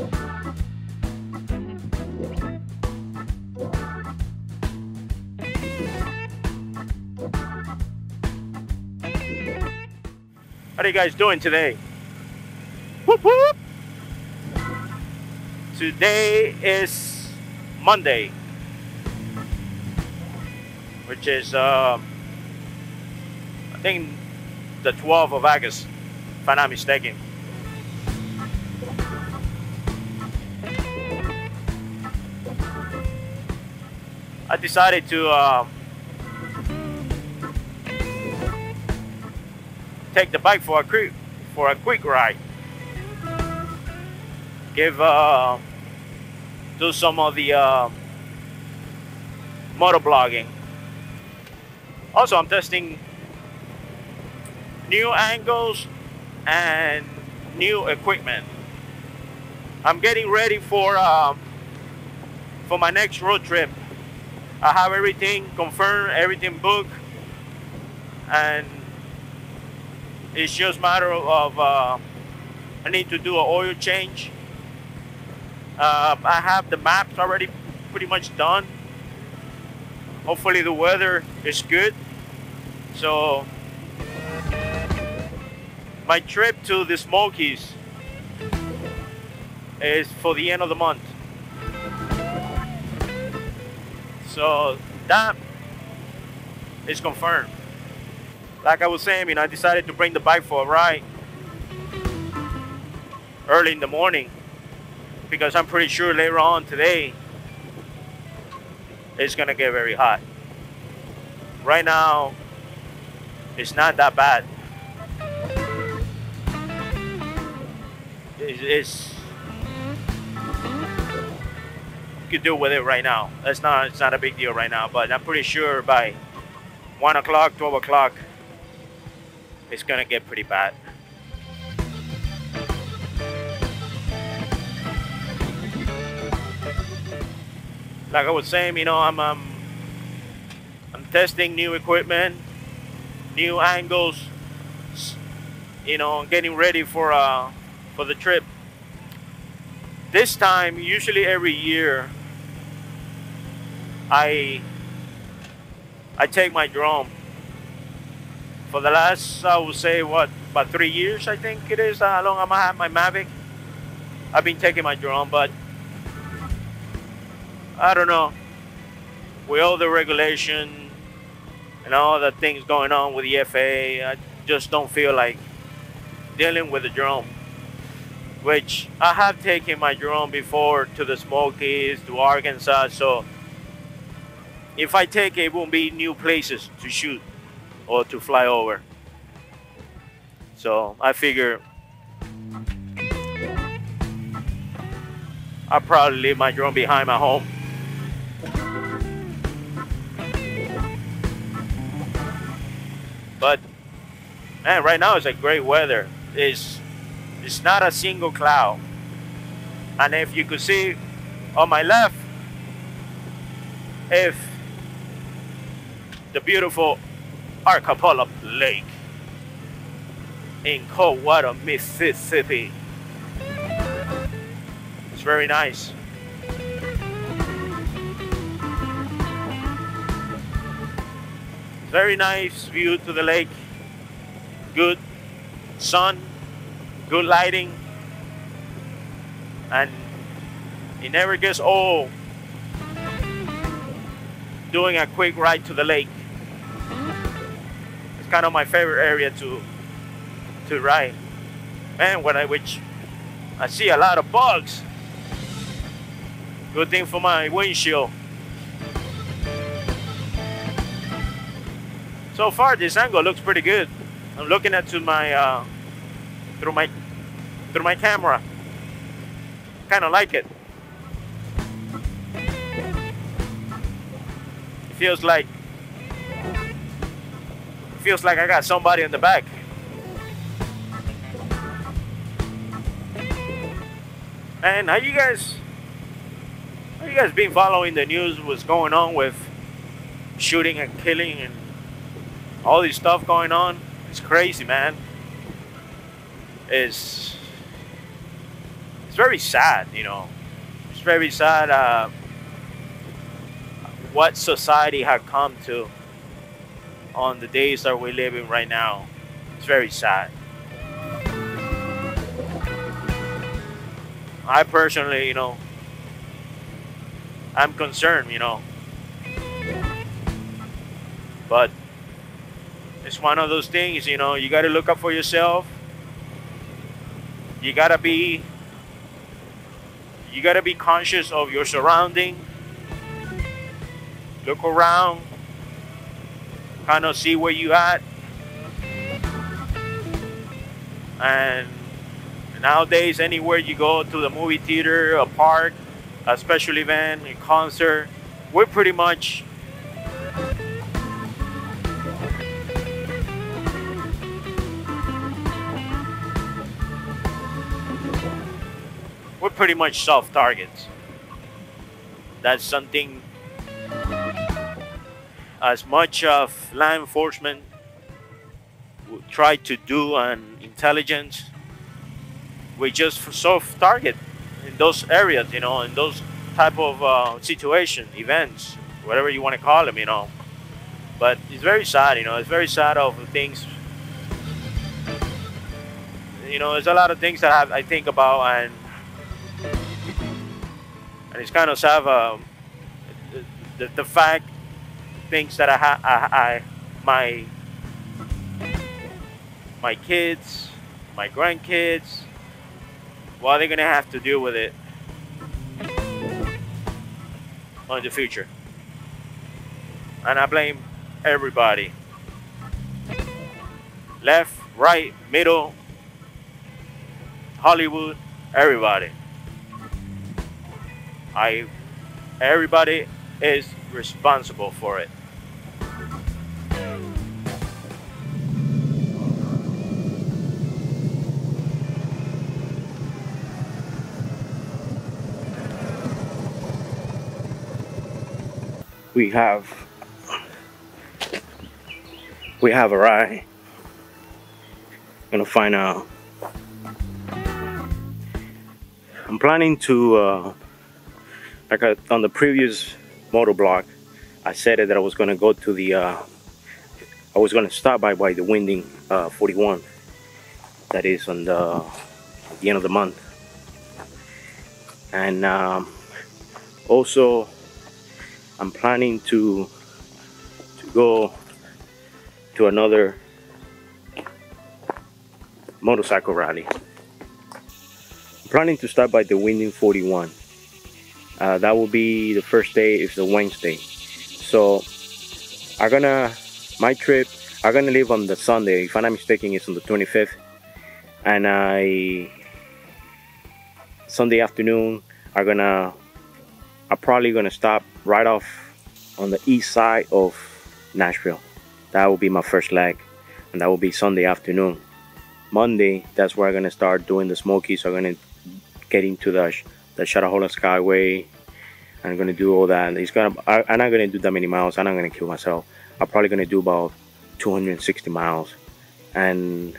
How are you guys doing today? Whoop, whoop. Today is Monday, which is, um, I think, the 12th of August, if I'm not mistaken. I decided to um, take the bike for a quick for a quick ride. Give uh, do some of the uh, motovlogging. Also, I'm testing new angles and new equipment. I'm getting ready for uh, for my next road trip. I have everything confirmed, everything booked, and it's just matter of uh, I need to do an oil change. Uh, I have the maps already pretty much done. Hopefully the weather is good. So my trip to the Smokies is for the end of the month. So that is confirmed. Like I was saying, I mean, I decided to bring the bike for a ride early in the morning because I'm pretty sure later on today it's gonna get very hot. Right now, it's not that bad. It's, it's could deal with it right now. That's not it's not a big deal right now, but I'm pretty sure by one o'clock, twelve o'clock, it's gonna get pretty bad. Like I was saying, you know, I'm um, I'm testing new equipment, new angles, you know, getting ready for uh for the trip. This time, usually every year, I I take my drone. For the last, I would say, what about three years? I think it is. Uh, How long I'm have my Mavic? I've been taking my drone, but I don't know. With all the regulation and all the things going on with the FAA, I just don't feel like dealing with the drone. Which I have taken my drone before to the Smokies, to Arkansas, so if I take it, it won't be new places to shoot or to fly over. So I figure I'll probably leave my drone behind my home. But man, right now it's a great weather. It's it's not a single cloud. And if you could see on my left, if the beautiful Arkabutla Lake in Coldwater, Mississippi. It's very nice. Very nice view to the lake. Good sun, good lighting, and it never gets old doing a quick ride to the lake. Kind of my favorite area to to ride. Man, when I which I see a lot of bugs. Good thing for my windshield. So far, this angle looks pretty good. I'm looking at to my uh, through my through my camera. Kind of like it. It feels like feels like I got somebody in the back. And how you guys how you guys been following the news? What's going on with shooting and killing and all this stuff going on? It's crazy, man. It's it's very sad, you know. It's very sad uh, what society had come to on the days that we're living right now. It's very sad. I personally, you know, I'm concerned, you know. But it's one of those things, you know, you got to look up for yourself. You got to be you got to be conscious of your surrounding. Look around. Kind of see where you at. And nowadays anywhere you go to the movie theater, a park, a special event, a concert, we're pretty much we're pretty much soft targets. That's something as much of law enforcement try to do on intelligence, we just soft target in those areas, you know, in those type of uh, situation, events, whatever you want to call them, you know. But it's very sad, you know. It's very sad of things. You know, there's a lot of things that I, think about, and and it's kind of sad. Um, the, the fact things that I, ha- I, I my my kids, my grandkids, well, they're gonna have to deal with it in the future. And I blame everybody. Left, right, middle, Hollywood, everybody. I everybody is responsible for it. We have we have a ride gonna find out. I'm planning to uh, like I, on the previous motovlog I said that I was gonna go to the uh, I was gonna stop by by the Wingding uh, 41 that is on the the end of the month. And um, also I'm planning to to go to another motorcycle rally. I'm planning to start by the Wingding 41. Uh, that will be the first day. It's a Wednesday, so I'm gonna my trip. I'm gonna leave on the Sunday. If I'm not mistaken, it's on the 25th, and I Sunday afternoon. I'm gonna I'm probably gonna stop right off on the east side of Nashville. That will be my first leg, and that will be Sunday afternoon. Monday, that's where I'm gonna start doing the Smokies. So I'm gonna get into the the Cherohala Skyway. I'm gonna do all that. It's gonna. I, I'm not gonna do that many miles. I'm not gonna kill myself. I'm probably gonna do about 260 miles, and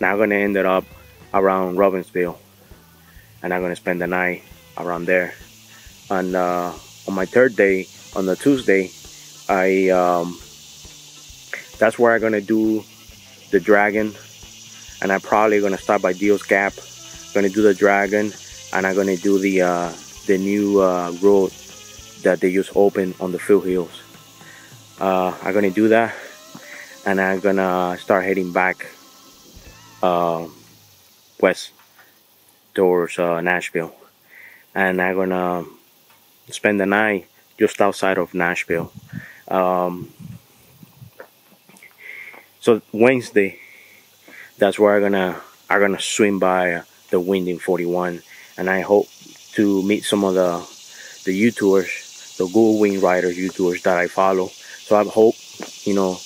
now I'm gonna end it up around Robbinsville, and I'm gonna spend the night around there and uh, on my third day on the Tuesday I um, that's where I'm gonna do the dragon and I'm probably gonna start by Deals Gap gonna do the dragon and I'm gonna do the uh, the new uh, road that they just opened on the Foothills. Uh, I'm gonna do that and I'm gonna start heading back uh, west towards uh, Nashville. And I'm gonna spend the night just outside of Nashville. Um, so Wednesday, that's where I'm gonna I'm gonna swim by the Wingding 41, and I hope to meet some of the the YouTubers, the Goldwing Riders YouTubers that I follow. So I hope you know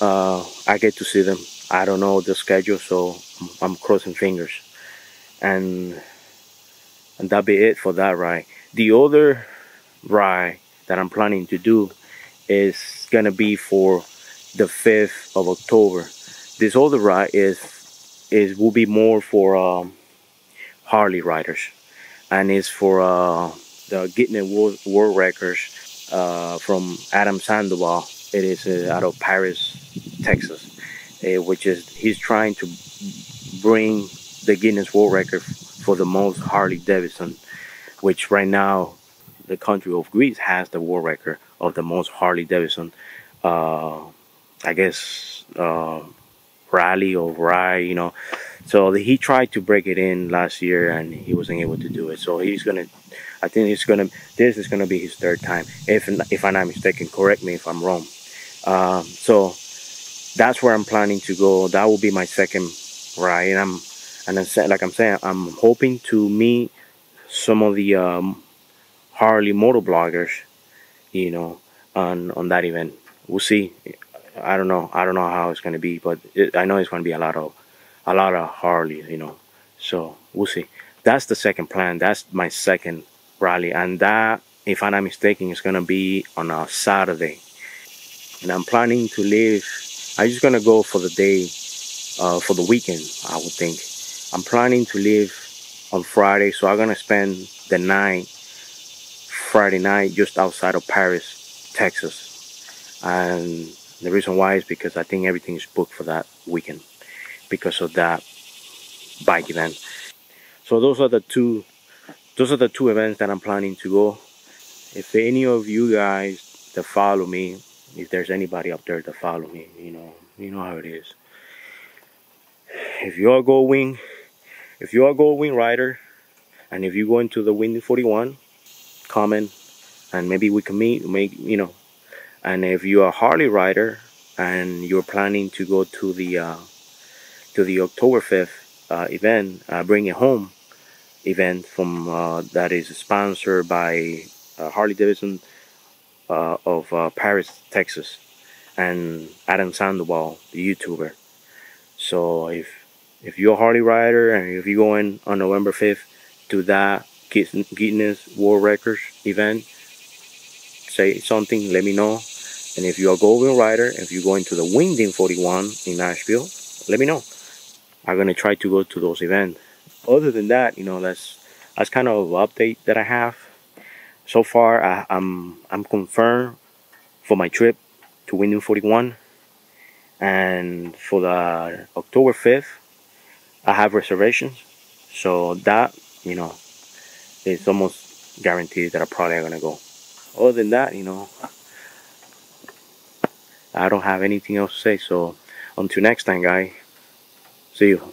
uh, I get to see them. I don't know the schedule, so I'm crossing fingers, and and that'll be it for that ride. The other ride that I'm planning to do is gonna be for the 5th of October. This other ride is is will be more for um, Harley riders, and it's for uh, the Guinness World, World Records uh, from Adam Sandoval. It is uh, out of Paris, Texas, uh, which is he's trying to bring the Guinness World Record for the most Harley Davidson, which right now the country of Greece has the world record of the most Harley Davidson. Uh, I guess uh, rally or ride, you know. So he tried to break it in last year and he wasn't able to do it. So he's gonna, I think he's gonna, this is gonna be his third time. If if I'm not mistaken, correct me if I'm wrong. Um, so that's where I'm planning to go. That will be my second ride. And I'm, and I'm like I'm saying, I'm hoping to meet some of the um, Harley motovloggers, you know, on on that event. We'll see. I don't know. I don't know how it's gonna be, but it, I know it's gonna be a lot of a lot of Harley, you know. So we'll see. That's the second plan. That's my second rally, and that, if I'm not mistaken, is gonna be on a Saturday. And I'm planning to leave. I'm just gonna go for the day, uh, for the weekend. I would think. I'm planning to leave on Friday, so I'm gonna spend the night, Friday night, just outside of Paris, Texas, and the reason why is because I think everything is booked for that weekend because of that bike event. So those are the two those are the two events that I'm planning to go. If any of you guys that follow me, if there's anybody up there that follow me, you know, you know how it is. If you're going, if you're a Goldwing rider, and if you go into the Wingding 41, comment, and maybe we can meet, make, you know, and if you're a Harley rider and you're planning to go to the uh, to the October 5th uh, event, uh, Bring It Home event from uh, that is sponsored by uh, Harley Davidson uh, of uh, Paris, Texas, and Adam Sandoval, the YouTuber. So if if you're a Harley rider and if you're going on November 5th to that Guinness World Records event, say something, let me know. And if you're a Goldwing rider, if you're going to the Wingding 41 in Nashville, let me know. I'm gonna try to go to those events. Other than that, you know, that's that's kind of an update that I have. So far, I, I'm I'm confirmed for my trip to Wingding 41, and for the October 5th, I have reservations. So that you know, it's almost guaranteed that I'm probably gonna go. Other than that, you know, I don't have anything else to say. So until next time, guys. See you.